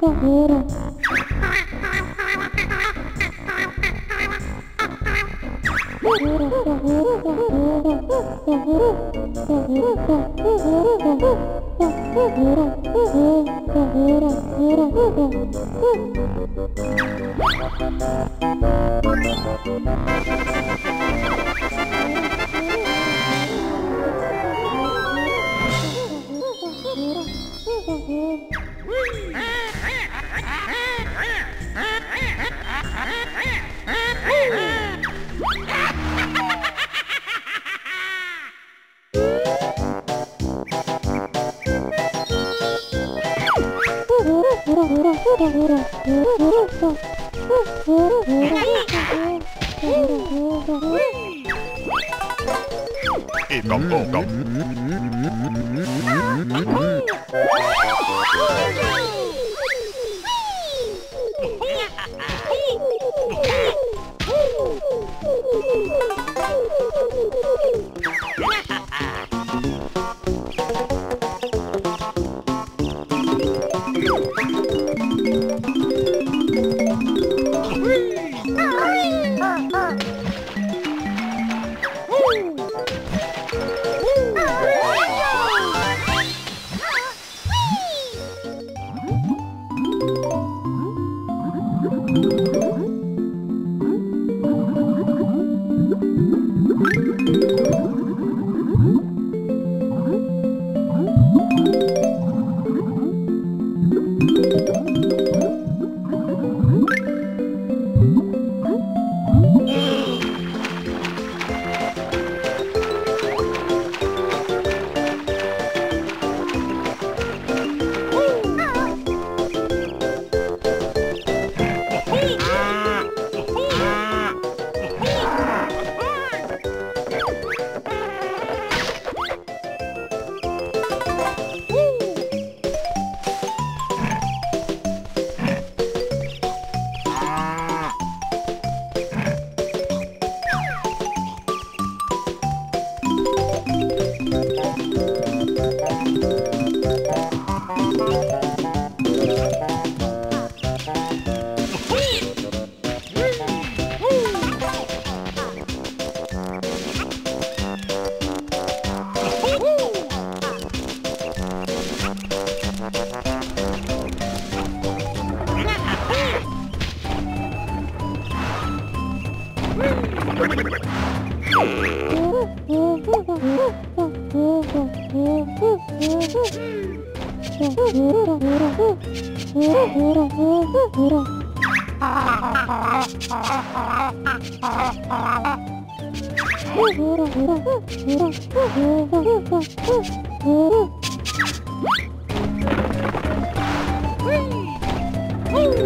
Guerreiro. で見る。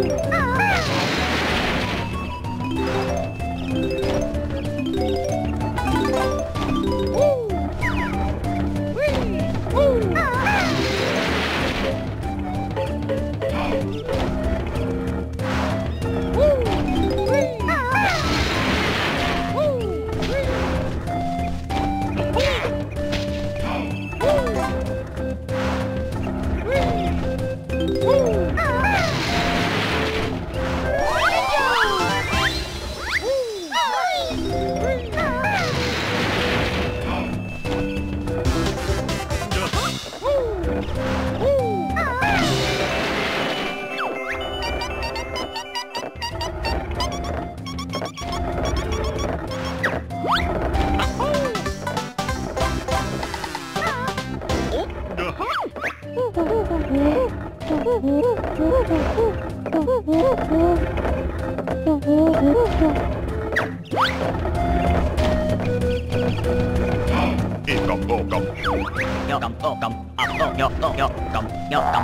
Oh. cộng bộ cộng nhô cộng bộ cộng ẩm bộ nhô bộ nhô cộng nhô cộng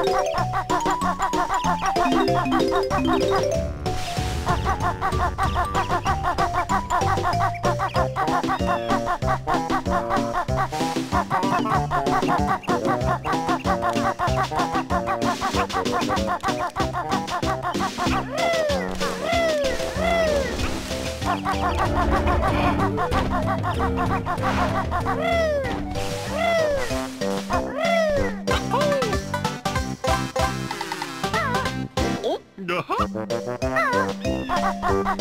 Woo! Ha ha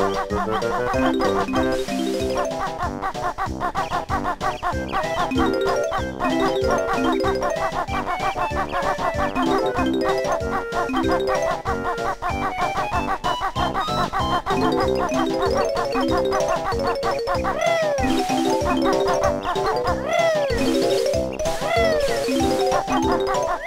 ha ha!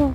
Oh,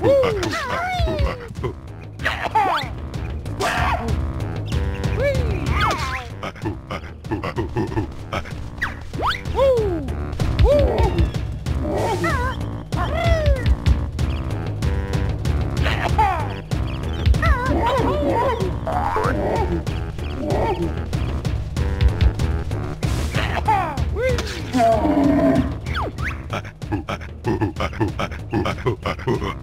Ooh, ooh, ooh,